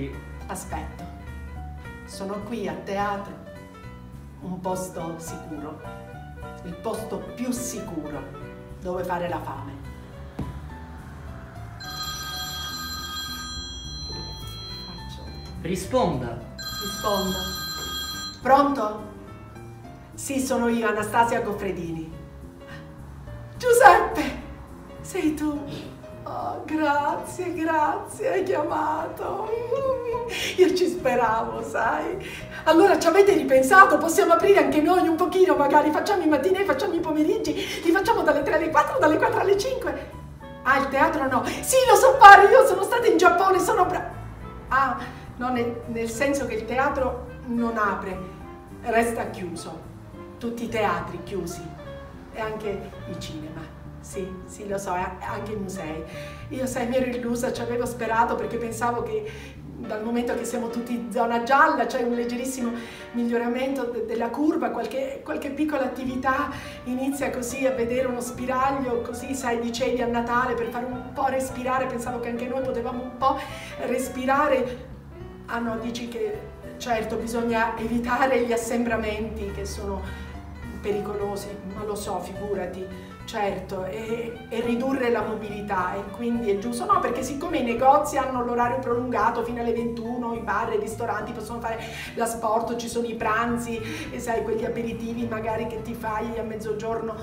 aspetti. Aspetto. Sono qui a teatro, un posto sicuro, il posto più sicuro dove fare la fame. Faccio. Risponda. Rispondo. Pronto? Sì, sono io, Anastasia Goffredini. Giuseppe, sei tu? Oh, grazie, grazie, hai chiamato. Io ci speravo, sai. Allora ci avete ripensato? Possiamo aprire anche noi un pochino, magari facciamo i mattini, facciamo i pomeriggi, li facciamo dalle 3 alle 4, dalle 4 alle 5. Ah, il teatro no. Sì, lo so fare, io sono stata in Giappone, sono brava. Ah, no, nel, nel senso che il teatro non apre, resta chiuso. Tutti i teatri chiusi e anche il cinema. Sì, sì, lo so, anche i musei. Io, sai, mi ero illusa, ci avevo sperato perché pensavo che dal momento che siamo tutti in zona gialla c'è un leggerissimo miglioramento de della curva, qualche, qualche, piccola attività inizia così a vedere uno spiraglio, così sai dicevi a Natale per fare un po' respirare, pensavo che anche noi potevamo un po' respirare. Ah no, dici che certo bisogna evitare gli assembramenti che sono pericolosi, ma lo so, figurati certo, e, e, ridurre la mobilità e quindi è giusto, no perché siccome i negozi hanno l'orario prolungato fino alle 21, i bar i ristoranti possono fare l'asporto, ci sono i pranzi e sai quegli aperitivi magari che ti fai a mezzogiorno,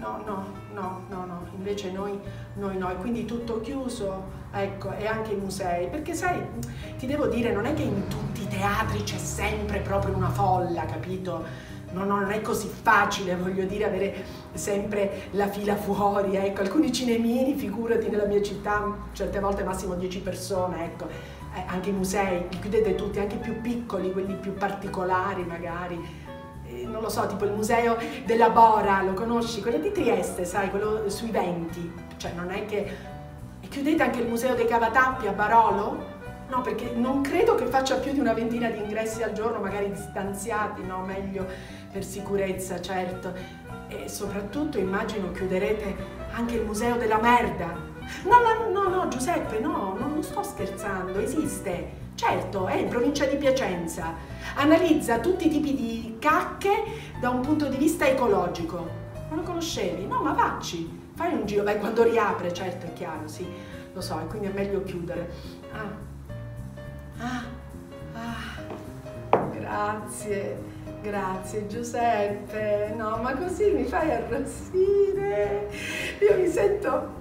no, no, no, no, no, invece noi, noi no, e quindi tutto chiuso, ecco, e anche i musei, perché sai, ti devo dire, non è che in tutti i teatri c'è sempre proprio una folla, capito? No, non è così facile, voglio dire, avere sempre la fila fuori, ecco, alcuni cinemini, figurati nella mia città, certe volte massimo 10 persone, ecco, eh, anche i musei, li chiudete tutti, anche i più piccoli, quelli più particolari magari, eh, non lo so, tipo il museo della Bora, lo conosci? Quello di Trieste, sai, quello sui venti, cioè non è che... E chiudete anche il museo dei Cavatappi a Barolo? No, perché non credo che faccia più di una ventina di ingressi al giorno, magari distanziati, no? Meglio per sicurezza, certo. E soprattutto immagino chiuderete anche il museo della merda. No, no, no, no, Giuseppe, no, non sto scherzando, esiste. Certo, è in provincia di Piacenza. Analizza tutti i tipi di cacche da un punto di vista ecologico. Non lo conoscevi? No, ma vacci. Fai un giro, beh, quando riapre, certo, è chiaro, sì. Lo so, e quindi è meglio chiudere. Ah. Ah, ah, grazie. Grazie Giuseppe, no ma così mi fai arrossire, io mi sento,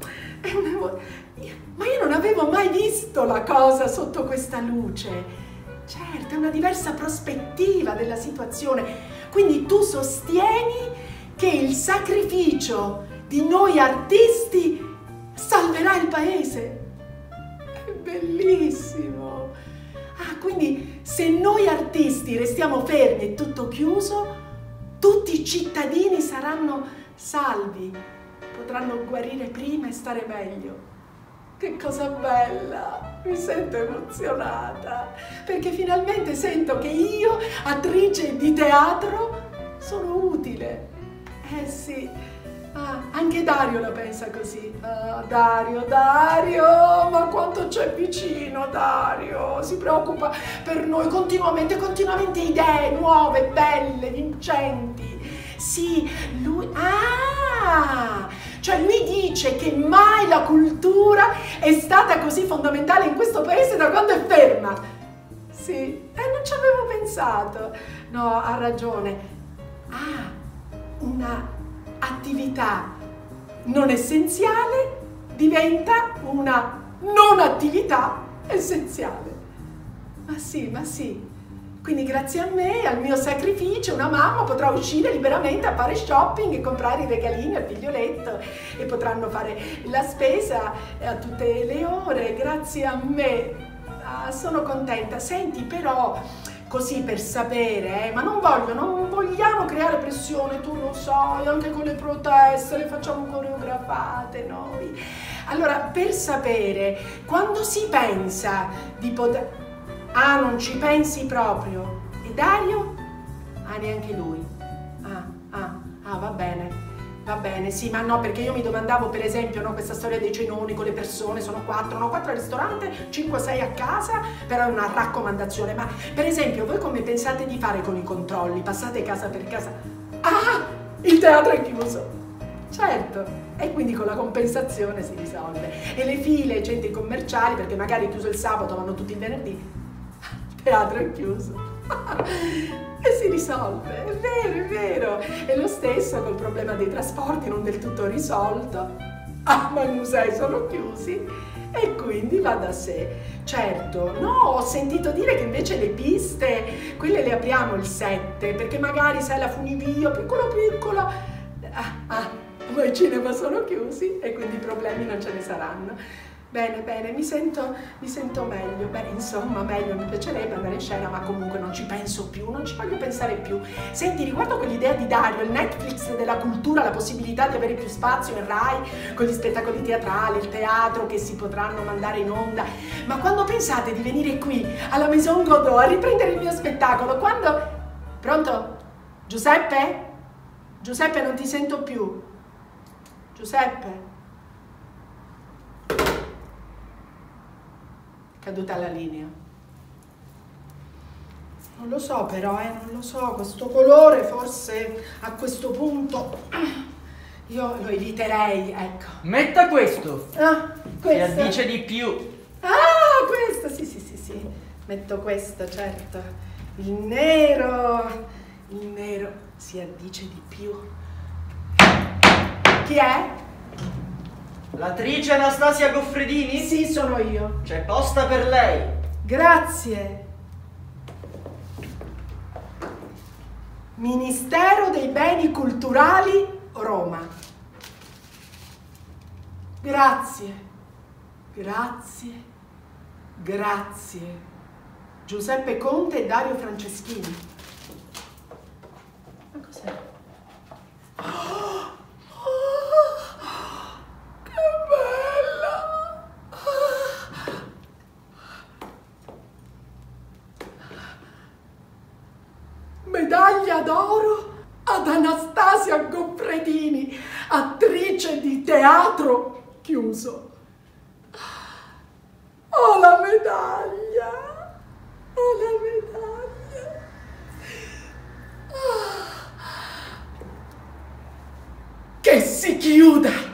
ma io non avevo mai visto la cosa sotto questa luce, certo è una diversa prospettiva della situazione, quindi tu sostieni che il sacrificio di noi artisti salverà il paese, è bellissimo. Quindi se noi artisti restiamo fermi e tutto chiuso, tutti i cittadini saranno salvi, potranno guarire prima e stare meglio. Che cosa bella! Mi sento emozionata perché finalmente sento che io, attrice di teatro, sono utile. Eh sì, Ah, anche Dario la pensa così. Ah, Dario, Dario, ma quanto c'è vicino Dario? Si preoccupa per noi continuamente, continuamente idee nuove, belle, vincenti. Sì, lui... Ah! Cioè lui dice che mai la cultura è stata così fondamentale in questo paese da quando è ferma. Sì, eh, non ci avevo pensato. No, ha ragione. Ah, una attività non essenziale diventa una non attività essenziale. Ma sì, ma sì. Quindi grazie a me, al mio sacrificio, una mamma potrà uscire liberamente a fare shopping e comprare i regalini al figlioletto e potranno fare la spesa a tutte le ore. Grazie a me. Ah, sono contenta. Senti però, così per sapere, eh, ma non voglio, non vogliamo creare pressione, tu lo sai, anche con le proteste le facciamo coreografate noi. Allora, per sapere, quando si pensa di poter... Ah, non ci pensi proprio. E Dario? Ah, neanche lui. Ah, ah, ah, va bene. Va bene, sì, ma no, perché io mi domandavo, per esempio, no, questa storia dei cenoni con le persone, sono quattro, no, quattro al ristorante, cinque o sei a casa, però è una raccomandazione. Ma, per esempio, voi come pensate di fare con i controlli? Passate casa per casa? Ah, il teatro è chiuso! Certo, e quindi con la compensazione si risolve. E le file ai centri commerciali, perché magari chiuso il sabato, vanno tutti il venerdì, il teatro è chiuso. E si risolve, è vero, è vero. E lo stesso col problema dei trasporti non del tutto risolto. Ah, ma i musei sono chiusi e quindi va da sé. Certo, no, ho sentito dire che invece le piste, quelle le apriamo il 7, perché magari sai la funivio, piccolo piccolo. Ah, ah, ma i cinema sono chiusi e quindi problemi non ce ne saranno. Bene, bene, mi sento, mi sento meglio. Beh, insomma, meglio, mi piacerebbe andare in scena, ma comunque non ci penso più, non ci voglio pensare più. Senti, riguardo quell'idea di Dario, il Netflix della cultura, la possibilità di avere più spazio in Rai, con gli spettacoli teatrali, il teatro che si potranno mandare in onda, ma quando pensate di venire qui, alla Maison Godot, a riprendere il mio spettacolo, quando... Pronto? Giuseppe? Giuseppe, non ti sento più. Giuseppe? Caduta la linea. Non lo so però, eh, non lo so, questo colore forse a questo punto io lo eviterei, ecco. Metta questo! Ah, questo? Si addice di più. Ah, questo, sì, sì, sì, sì. Metto questo, certo. Il nero, il nero si addice di più. Chi è? L'attrice Anastasia Goffredini? Sì, sono io. C'è posta per lei. Grazie. Ministero dei Beni Culturali, Roma. Grazie, grazie, grazie. Giuseppe Conte e Dario Franceschini. Ma cos'è? Oh! medaglia d'oro ad Anastasia Goffredini, attrice di teatro chiuso. Ho la medaglia, ho la medaglia. Che si chiuda!